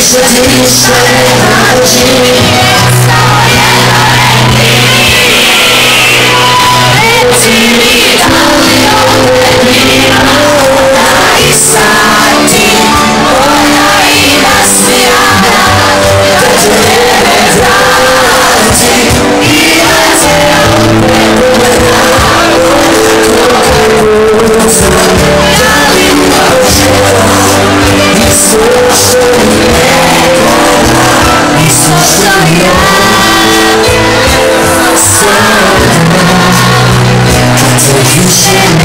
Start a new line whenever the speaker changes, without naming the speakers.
Isso, isso é errado. So 天